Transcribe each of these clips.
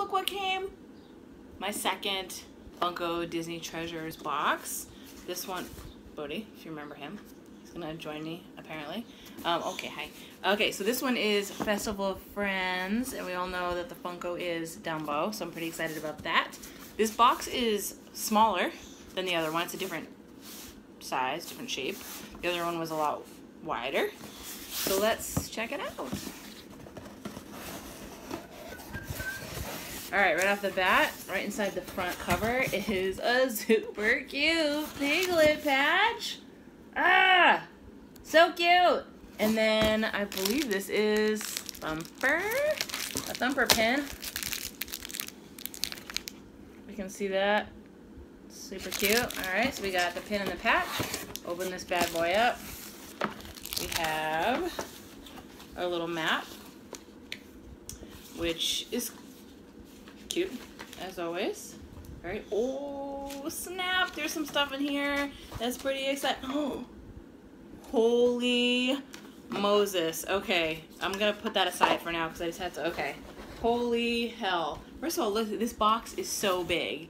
look what came. My second Funko Disney Treasures box. This one, Bodhi, if you remember him. He's gonna join me, apparently. Um, okay, hi. Okay, so this one is Festival of Friends, and we all know that the Funko is Dumbo, so I'm pretty excited about that. This box is smaller than the other one. It's a different size, different shape. The other one was a lot wider. So let's check it out. All right, right off the bat, right inside the front cover is a super cute piglet patch. Ah, so cute. And then I believe this is Thumper, a Thumper pin. We can see that. Super cute. All right, so we got the pin and the patch. Open this bad boy up. We have our little map, which is cute, as always. Right. Oh, snap. There's some stuff in here. That's pretty exciting. Oh, holy Moses. Okay. I'm going to put that aside for now because I just had to. Okay. Holy hell. First of all, look. This box is so big.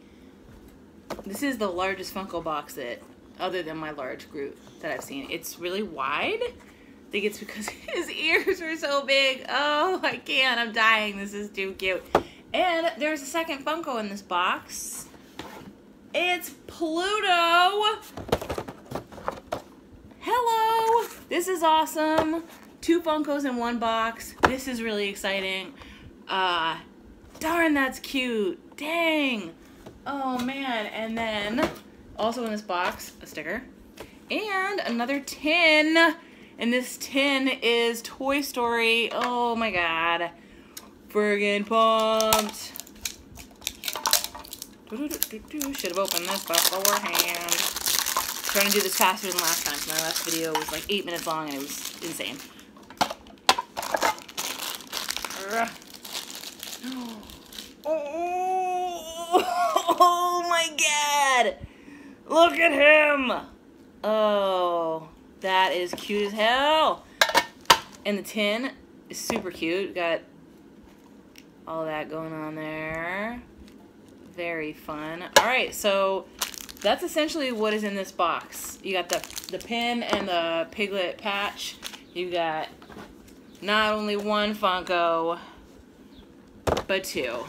This is the largest Funko box that, other than my large Groot that I've seen. It's really wide. I think it's because his ears are so big. Oh, I can't. I'm dying. This is too cute. And there's a second Funko in this box. It's Pluto. Hello. This is awesome. Two Funkos in one box. This is really exciting. Uh, darn, that's cute. Dang. Oh, man. And then also in this box, a sticker. And another tin. And this tin is Toy Story. Oh, my God friggin' pumped. Should have opened this beforehand. I'm trying to do this faster than last time. My last video was like eight minutes long and it was insane. Oh, oh my god! Look at him! Oh, that is cute as hell. And the tin is super cute. Got all that going on there. Very fun. All right, so that's essentially what is in this box. You got the, the pin and the piglet patch. You got not only one Funko, but two.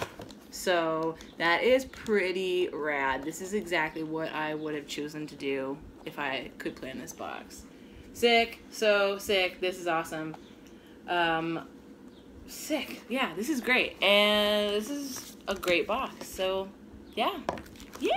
So that is pretty rad. This is exactly what I would have chosen to do if I could plan this box. Sick, so sick. This is awesome. Um, sick. Yeah, this is great. And this is a great box. So, yeah. Yeah.